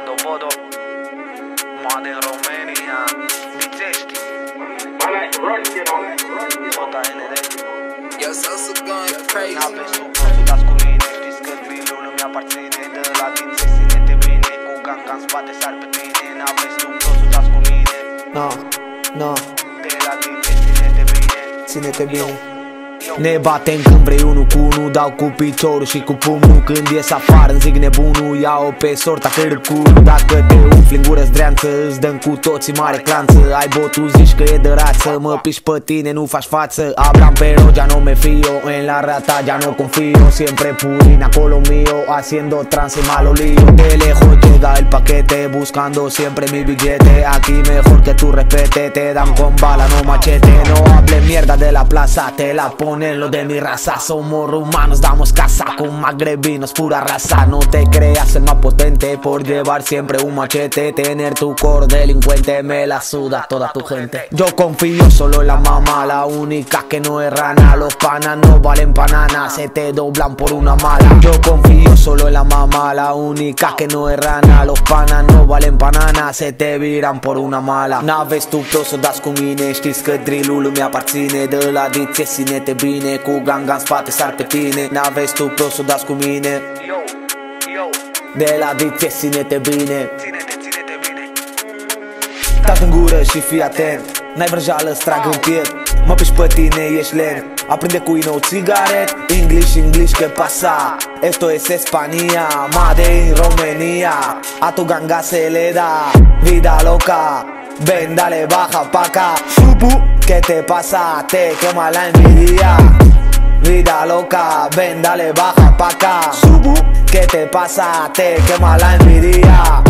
Comando Bodo Moade în România Bițești Sota ND Yo, Sosa going crazy. N-aveți tu prostul, dați cu mine Știți că drillul îmi aparține De la dințe, ține-te bine Cu ganga în spate sar pe tine N-aveți tu prostul, dați cu mine. No, no, De la dințe, ține-te bine. Ține-te bine Ne batem când vrei unul cu unul Dau cu piciorul și cu pumnul. Când ies afară îmi zic nebunul Ia-o pe sorta cârcul Dacă te umfli în gură zdreanță Îți dăm cu toții mare clanță. Ai botul zici că e de rață Mă piși pe tine, nu faci față. Hablan pero ya no me fío En la rata ya no confío Siempre purin acolo mío Haciendo trance y malo lío De lejos llega el paquete Buscando siempre mi billete Aquí mejor que tú respete Te dan con bala, no machete. No hables mierda de la plaza Te la ponen los de mi raza. Somos rumanos, damos casa Con magrebinos, pura raza. No te creas el más potente Por llevar siempre un machete. Tener tu core delincuente Me la suda toda tu gente. Yo confío solo en la mamá La única que no es rana. Los panas no valen banana Se te doblan por una mala. Yo confío mamá La única que no es rana. Los panas no valen banana Se te viran por una mala. N-aveți tu pro să dați cu mine Știți că drillul îmi aparține De la diție ține-te bine Cu ganga în spate sar pe tine N-aveți tu pro să dați cu mine Yo, yo De la diție ține-te bine Ține-te, ține-te bine Tac în gură și fii atent N-ai vrăjală, strag în piept Mă piși pe tine, ești lent Aprinde cu nou țigaret English, English, que pasa? Esto es España Made in Romania A tu ganga se le da Vida loca. Ven, dale, baja pa' acá. Supu, ¿qué te pasa? Te quema la envidia. Vida loca, ven, dale, baja pa' acá. Subu, ¿qué te pasa? Te quema la envidia